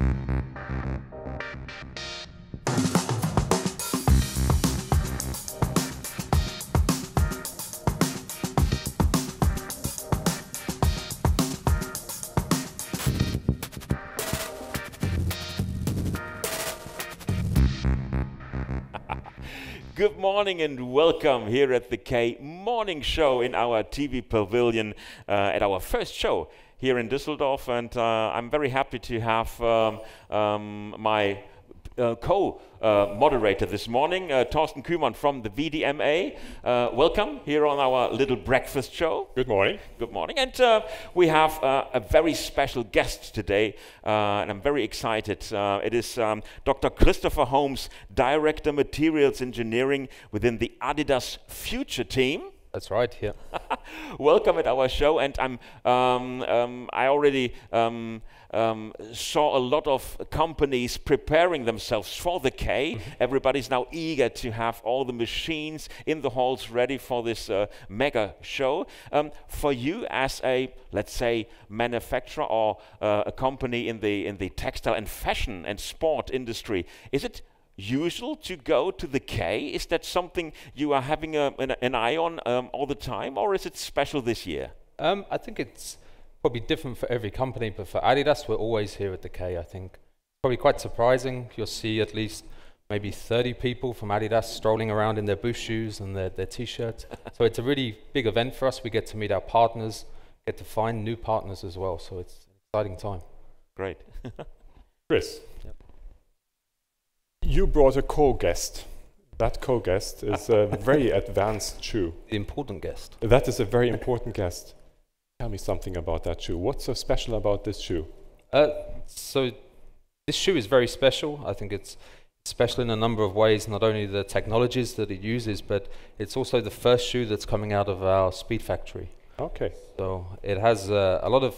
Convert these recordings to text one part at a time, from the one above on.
Good morning and welcome here at the K Morning Show in our TV pavilion uh, at our first show here in Düsseldorf. And uh, I'm very happy to have um, um, my uh, co-moderator this morning, uh, Thorsten Kühmann from the VDMA. Uh, welcome here on our little breakfast show. Good morning. Good morning. And uh, we have uh, a very special guest today, uh, and I'm very excited. Uh, it is um, Dr. Christopher Holmes, Director Materials Engineering within the Adidas Future Team. That's right. Yeah. Welcome at our show, and I'm um, um, I already um, um saw a lot of companies preparing themselves for the K. Mm-hmm. Everybody's now eager to have all the machines in the halls ready for this uh, mega show. Um, for you, as a let's say manufacturer or uh, a company in the in the textile and fashion and sport industry, is it usual to go to the K? Is that something you are having a, an, an, eye on um, all the time, or is it special this year? Um, I think it's probably different for every company, but for Adidas, we're always here at the K. I think probably quite surprising. You'll see at least maybe 30 people from Adidas strolling around in their Boost shoes and their, their t-shirts. so it's a really big event for us. We get to meet our partners, get to find new partners as well. So it's an exciting time. Great. Chris. Yep. You brought a co-guest. That co-guest is a very advanced shoe. The important guest. That is a very important guest. Tell me something about that shoe. What's so special about this shoe? Uh, so this shoe is very special. I think it's special in a number of ways, not only the technologies that it uses, but it's also the first shoe that's coming out of our speed factory. Okay. So it has uh, a lot of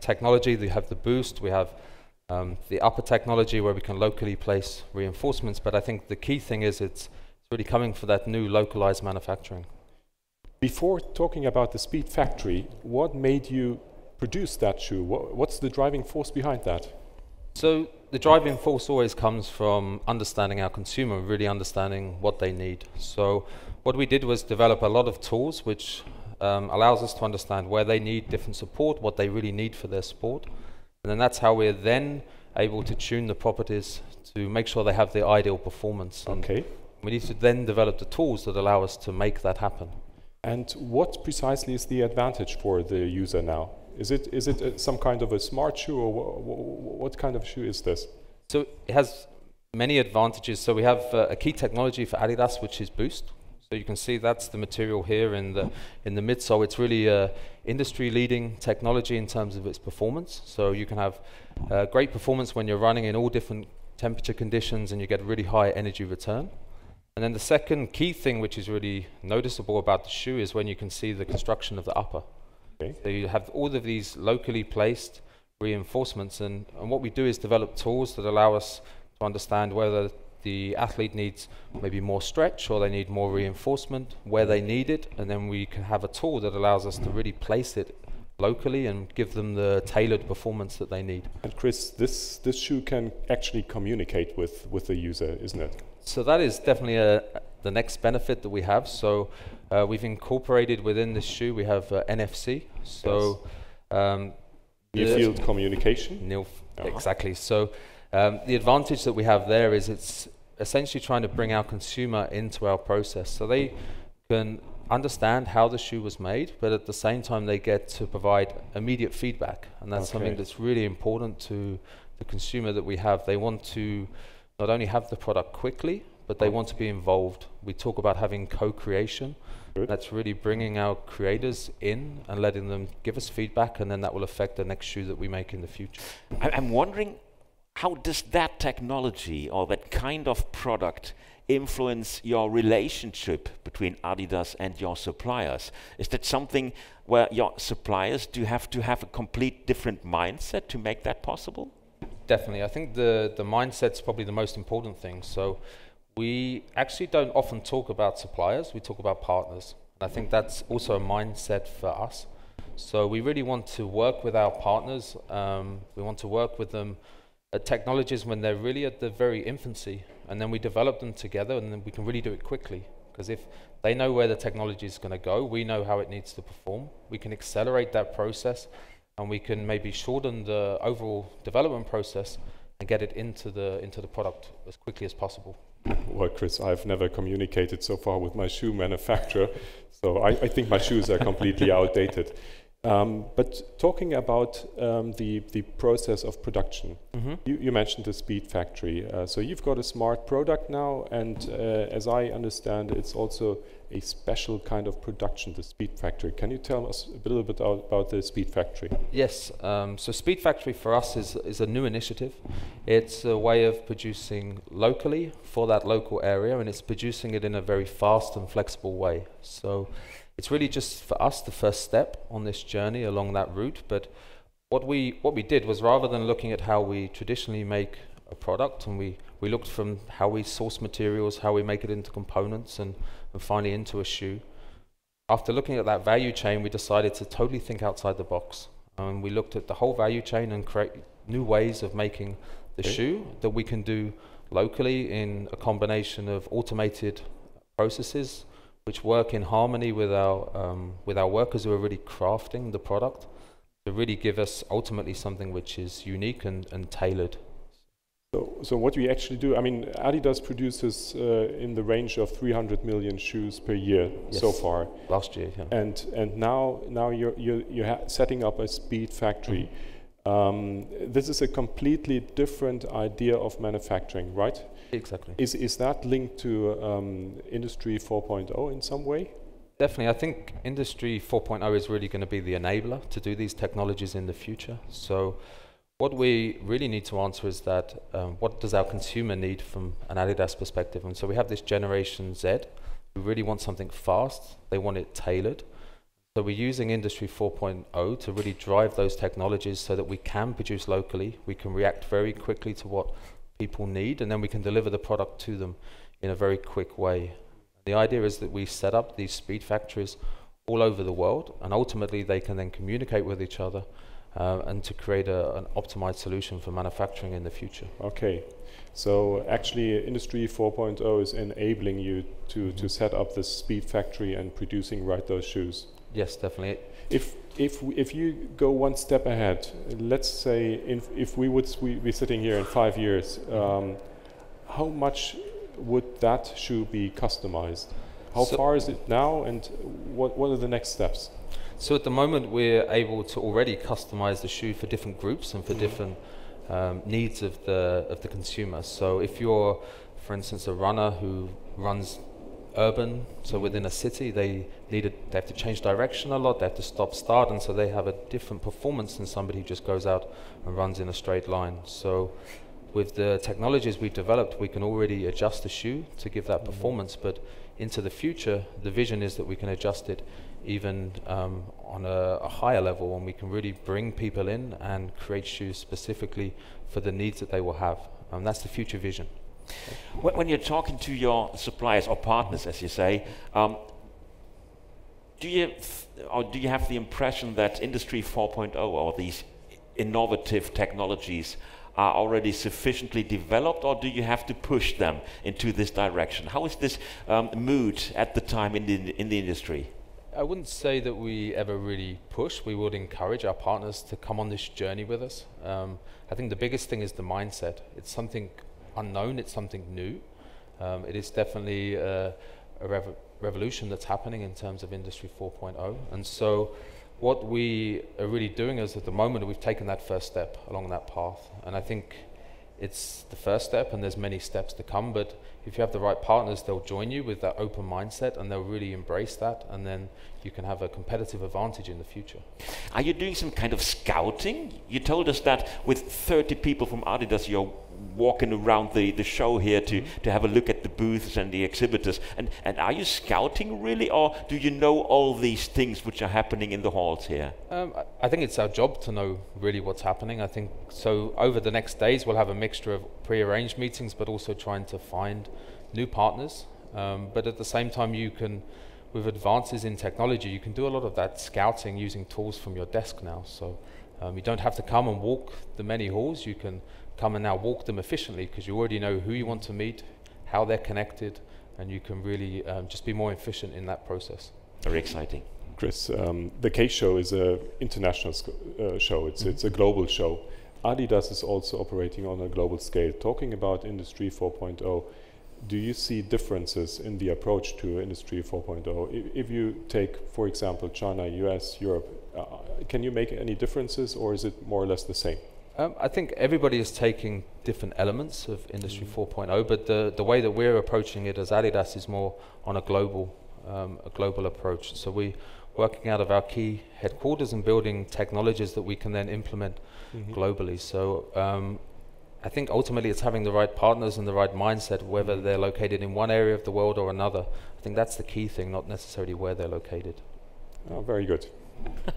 technology. We have the boost, we have um, the upper technology where we can locally place reinforcements, but I think the key thing is it's really coming for that new localized manufacturing. Before talking about the Speed Factory, what made you produce that shoe? What, what's the driving force behind that? So the driving force always comes from understanding our consumer, really understanding what they need. So what we did was develop a lot of tools which um, allows us to understand where they need different support, what they really need for their sport, and then that's how we're then able to tune the properties to make sure they have the ideal performance. Okay. And we need to then develop the tools that allow us to make that happen. And what precisely is the advantage for the user now? Is it is it a, some kind of a smart shoe, or what kind of shoe is this? So it has many advantages. So we have uh, a key technology for Adidas, which is Boost. So you can see that's the material here in the in the midsole. It's really a industry-leading technology in terms of its performance. So you can have uh, great performance when you're running in all different temperature conditions, and you get really high energy return. And then the second key thing, which is really noticeable about the shoe, is when you can see the construction of the upper. Okay. So you have all of these locally placed reinforcements, and, and what we do is develop tools that allow us to understand whether the athlete needs maybe more stretch or they need more reinforcement where they need it and then we can have a tool that allows us to really place it locally and give them the tailored performance that they need. And Chris, this, this shoe can actually communicate with, with the user, isn't it? So that is definitely a, the next benefit that we have. So uh, we've incorporated within this shoe, we have uh, NFC. So yes. um, near field communication. Near uh -huh. Exactly. So um, the advantage that we have there is it's essentially trying to bring our consumer into our process so they can understand how the shoe was made, but at the same time they get to provide immediate feedback. And that's okay. something that's really important to the consumer that we have. They want to not only have the product quickly, but they want to be involved. We talk about having co-creation. That's really bringing our creators in and letting them give us feedback, and then that will affect the next shoe that we make in the future. I'm wondering how does that technology or that kind of product influence your relationship between Adidas and your suppliers? Is that something where your suppliers do have to have a complete different mindset to make that possible? Definitely. I think the, the mindset's probably the most important thing. So we actually don't often talk about suppliers, we talk about partners. And I think that's also a mindset for us. So we really want to work with our partners. Um, we want to work with them technologies when they're really at the very infancy, and then we develop them together, and then we can really do it quickly. Because if they know where the technology is going to go, we know how it needs to perform. We can accelerate that process, and we can maybe shorten the overall development process and get it into the into the product as quickly as possible. Well, Chris, I've never communicated so far with my shoe manufacturer, so I, I think my shoes are completely outdated. Um, but talking about um, the, the process of production, Mm-hmm. you, you mentioned the Speed Factory. Uh, so you've got a smart product now, and uh, as I understand, it's also a special kind of production, the Speed Factory. Can you tell us a little bit about, about the Speed Factory? Yes, um, so Speed Factory for us is, is a new initiative. It's a way of producing locally for that local area, and it's producing it in a very fast and flexible way. So it's really just for us the first step on this journey along that route. But what we what we did was rather than looking at how we traditionally make a product, and we, we looked from how we source materials, how we make it into components, and, and finally into a shoe. After looking at that value chain, we decided to totally think outside the box. And we looked at the whole value chain and create new ways of making the Okay. shoe that we can do locally in a combination of automated processes which work in harmony with our um, with our workers who are really crafting the product to really give us ultimately something which is unique and, and tailored. So, so what we actually do, I mean, Adidas produces uh, in the range of 300 million shoes per year so far. Last year, yeah. And and now now you're you're, you're ha- setting up a speed factory. Um, this is a completely different idea of manufacturing, right? Exactly. Is is that linked to um, Industry 4.0 in some way? Definitely, I think Industry 4.0 is really going to be the enabler to do these technologies in the future. So, what we really need to answer is that um, what does our consumer need from an Adidas perspective? And so we have this Generation Z who really want something fast, they want it tailored. So we're using Industry 4.0 to really drive those technologies so that we can produce locally, we can react very quickly to what people need, and then we can deliver the product to them in a very quick way. The idea is that we set up these speed factories all over the world, and ultimately they can then communicate with each other uh, and to create a, an optimized solution for manufacturing in the future. Okay. So actually, Industry 4.0 is enabling you to, to set up this speed factory and producing right those shoes. Yes, definitely. If if if you go one step ahead, let's say in, if we would we be sitting here in five years, um, how much would that shoe be customized? How So- far is it now, and what what are the next steps? So at the moment, we're able to already customize the shoe for different groups and for different um, needs of the of the consumer. So if you're, for instance, a runner who runs urban, so within a city, they need a, they have to change direction a lot. They have to stop start, and so they have a different performance than somebody who just goes out and runs in a straight line. So with the technologies we've developed, we can already adjust the shoe to give that performance. But into the future, the vision is that we can adjust it even um, on a, a higher level, and we can really bring people in and create shoes specifically for the needs that they will have. And that's the future vision. When, you're talking to your suppliers or partners, as you say, um, do you or do you have the impression that Industry 4.0 or these innovative technologies are already sufficiently developed, or do you have to push them into this direction? How is this um, mood at the time in the in the industry? I wouldn't say that we ever really push. We would encourage our partners to come on this journey with us. Um, I think the biggest thing is the mindset. It's something unknown, it's something new. Um, it is definitely uh, a rev- revolution that's happening in terms of Industry 4.0. And so, what we are really doing is at the moment, we've taken that first step along that path. And I think it's the first step, and there's many steps to come. But if you have the right partners, they'll join you with that open mindset, and they'll really embrace that, and then you can have a competitive advantage in the future. Are you doing some kind of scouting? You told us that with 30 people from Adidas, you're walking around the, the show here to, to have a look at the booths and the exhibitors. And, and are you scouting really, or do you know all these things which are happening in the halls here? Um, I- think it's our job to know really what's happening. I think so. Over the next days, we'll have a mixture of pre-arranged meetings, but also trying to find new partners. Um, but at the same time, you can, with advances in technology, you can do a lot of that scouting using tools from your desk now. So Um, you don't have to come and walk the many halls. You can come and now walk them efficiently because you already know who you want to meet, how they're connected, and you can really um, just be more efficient in that process. Very exciting. Chris, um, the K Show is an international uh, show. It's, mm -hmm. it's a global show. Adidas is also operating on a global scale. Talking about Industry 4.0, do you see differences in the approach to Industry 4.0? If, if you take, for example, China, US, Europe, uh, can you make any differences or is it more or less the same? Um, I think everybody is taking different elements of Industry mm. 4.0, but the, the way that we're approaching it as Adidas is more on a global, um, a global approach. So we're working out of our key headquarters and building technologies that we can then implement mm -hmm. globally. So um, I think ultimately it's having the right partners and the right mindset, whether they're located in one area of the world or another. I think that's the key thing, not necessarily where they're located. Oh, very good.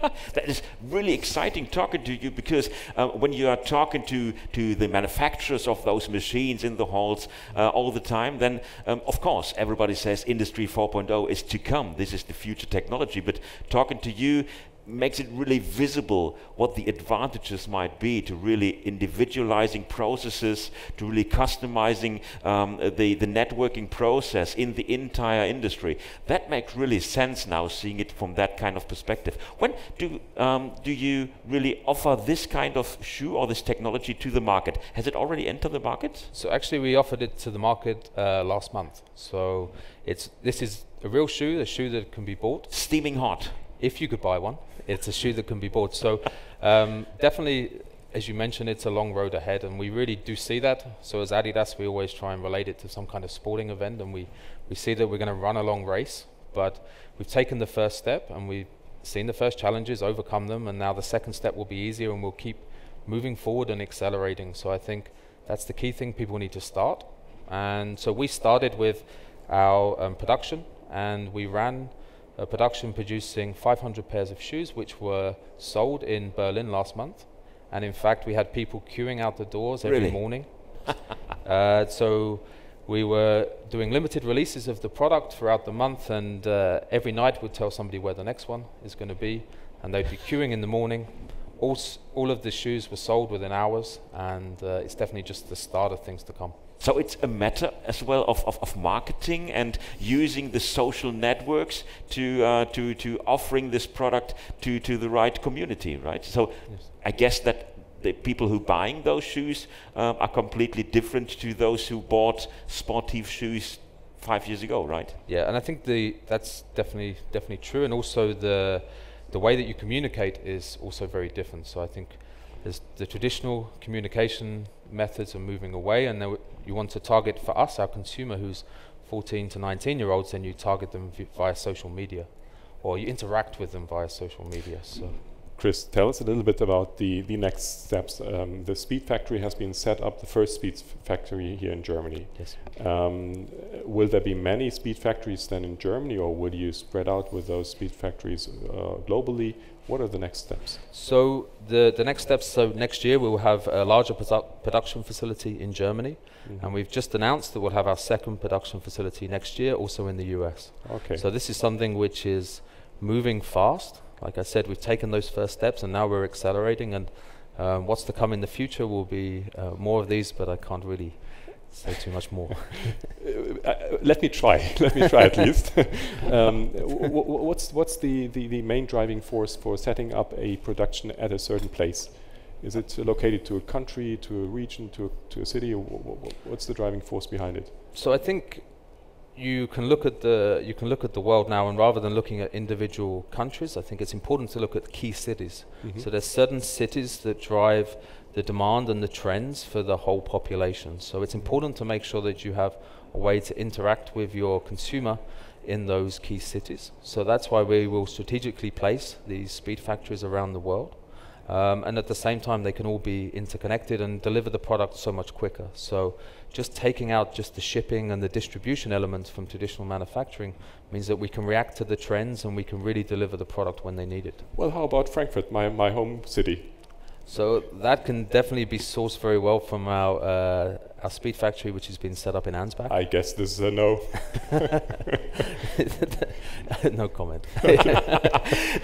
that is really exciting talking to you because uh, when you are talking to, to the manufacturers of those machines in the halls uh, all the time, then um, of course everybody says Industry 4.0 is to come. This is the future technology. But talking to you, makes it really visible what the advantages might be to really individualizing processes, to really customizing um, the, the networking process in the entire industry. That makes really sense now, seeing it from that kind of perspective. When do, um, do you really offer this kind of shoe or this technology to the market? Has it already entered the market? So actually we offered it to the market uh, last month. So it's, this is a real shoe, a shoe that can be bought. Steaming hot. If you could buy one it's a shoe that can be bought. So um, definitely, as you mentioned, it's a long road ahead, and we really do see that. So as Adidas, we always try and relate it to some kind of sporting event, and we, we see that we're going to run a long race, but we've taken the first step, and we've seen the first challenges, overcome them, and now the second step will be easier, and we'll keep moving forward and accelerating. So I think that's the key thing people need to start. And so we started with our um, production, and we ran production producing 500 pairs of shoes, which were sold in Berlin last month. And in fact, we had people queuing out the doors every really? morning. uh, so we were doing limited releases of the product throughout the month, and uh, every night we'd tell somebody where the next one is going to be, and they'd be queuing in the morning. All, all of the shoes were sold within hours, and uh, it's definitely just the start of things to come. So it's a matter as well of, of, of marketing and using the social networks to, uh, to, to offering this product to, to the right community, right? So yes. I guess that the people who buying those shoes um, are completely different to those who bought sportive shoes five years ago, right? Yeah, and I think the that's definitely definitely true, and also the the way that you communicate is also very different. So I think there's the traditional communication methods are moving away, and you want to target for us, our consumer, who's 14 to 19 year olds, then you target them via social media, or you interact with them via social media. So. Chris, tell us a little bit about the, the next steps. Um, the Speedfactory has been set up, the first Speed Factory here in Germany. Yes. Um, will there be many Speed Factories then in Germany, or will you spread out with those Speedfactories uh, globally? What are the next steps? So the, the next steps, so next year we will have a larger produ production facility in Germany. Mm -hmm. And we've just announced that we'll have our second production facility next year, also in the US. Okay. So this is something which is moving fast. Like I said, we've taken those first steps and now we're accelerating. And um, what's to come in the future will be uh, more of these, but I can't really say too much more. uh, let me try. let me try at least. um, what's what's the, the, the main driving force for setting up a production at a certain place? Is it located to a country, to a region, to a, to a city? What's the driving force behind it? So I think you can look at the you can look at the world now, and rather than looking at individual countries, I think it's important to look at key cities. Mm -hmm. So there's certain cities that drive the demand and the trends for the whole population. So it's important to make sure that you have a way to interact with your consumer in those key cities. So that's why we will strategically place these speed factories around the world. Um, and at the same time, they can all be interconnected and deliver the product so much quicker. So just taking out just the shipping and the distribution elements from traditional manufacturing means that we can react to the trends and we can really deliver the product when they need it. Well, how about Frankfurt, my, my home city? So that can definitely be sourced very well from our uh, our Speedfactory, which has been set up in Ansbach. I guess this is a no. no comment.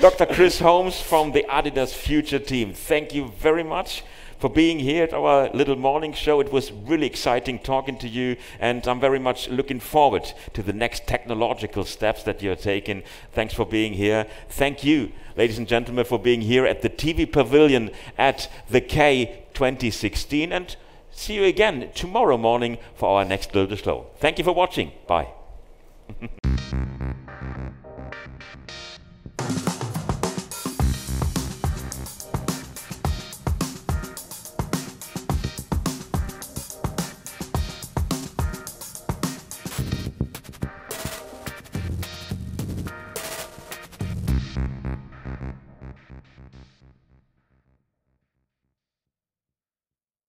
Dr. Chris Holmes from the Adidas Future Team, thank you very much for being here at our little morning show. It was really exciting talking to you, and I'm very much looking forward to the next technological steps that you're taking. Thanks for being here. Thank you, ladies and gentlemen, for being here at the TV Pavilion at the K 2016, and see you again tomorrow morning for our next little show. Thank you for watching. Bye.